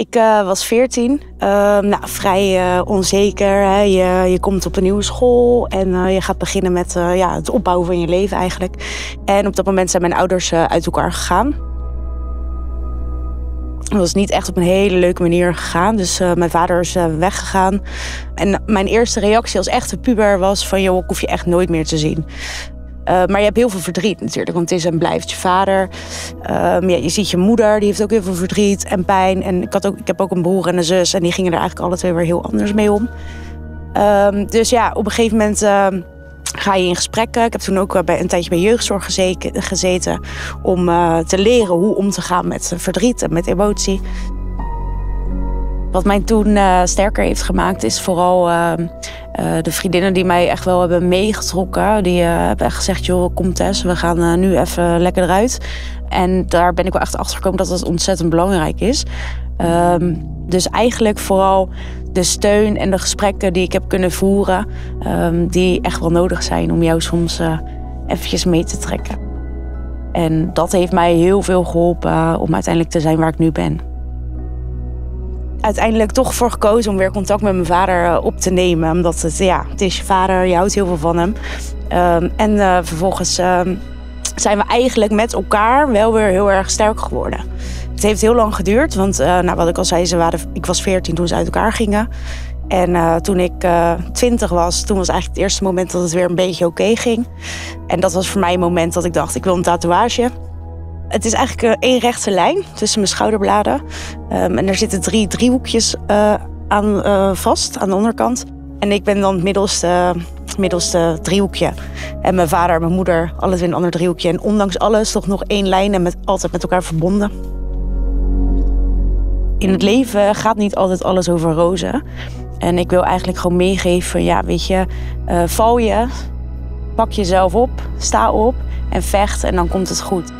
Ik uh, was 14, uh, nou, vrij uh, onzeker. Hè. Je, je komt op een nieuwe school en je gaat beginnen met ja, het opbouwen van je leven eigenlijk. En op dat moment zijn mijn ouders uit elkaar gegaan. Dat was niet echt op een hele leuke manier gegaan. Dus mijn vader is weggegaan. En mijn eerste reactie als echte puber was van... joh, ik hoef je echt nooit meer te zien. Uh, maar je hebt heel veel verdriet natuurlijk, want het is en blijft je vader. Um, ja, je ziet je moeder, die heeft ook heel veel verdriet en pijn. En ik, had ook, ik heb ook een broer en een zus en die gingen er eigenlijk alle twee weer heel anders mee om. Um, dus ja, op een gegeven moment uh, ga je in gesprekken. Ik heb toen ook bij, een tijdje bij jeugdzorg gezeten, om uh, te leren hoe om te gaan met verdriet en met emotie. Wat mij toen uh, sterker heeft gemaakt is vooral uh, uh, de vriendinnen die mij echt wel hebben meegetrokken. Die hebben echt gezegd, joh, kom Tess, we gaan nu even lekker eruit. En daar ben ik wel echt achter gekomen dat het ontzettend belangrijk is. Um, dus eigenlijk vooral de steun en de gesprekken die ik heb kunnen voeren... Um, die echt wel nodig zijn om jou soms eventjes mee te trekken. En dat heeft mij heel veel geholpen om uiteindelijk te zijn waar ik nu ben uiteindelijk toch voor gekozen om weer contact met mijn vader eh, op te nemen. Omdat het, ja, het is je vader, je houdt heel veel van hem. Um, en uh, vervolgens uh, zijn we eigenlijk met elkaar wel weer heel erg sterk geworden. Het heeft heel lang geduurd, want uh, nou, wat ik al zei, ze waren, ik was 14 toen ze uit elkaar gingen. En toen ik 20 was, toen was eigenlijk het eerste moment dat het weer een beetje oké ging. En dat was voor mij een moment dat ik dacht, ik wil een tatoeage. Het is eigenlijk één rechte lijn tussen mijn schouderbladen. Um, en er zitten drie driehoekjes uh, aan uh, vast aan de onderkant. En ik ben dan het middelste, middelste driehoekje. En mijn vader mijn moeder, alles in een ander driehoekje. En ondanks alles toch nog één lijn en met, altijd met elkaar verbonden. In het leven gaat niet altijd alles over rozen. En ik wil eigenlijk gewoon meegeven, ja, weet je, val je, pak jezelf op, sta op en vecht en dan komt het goed.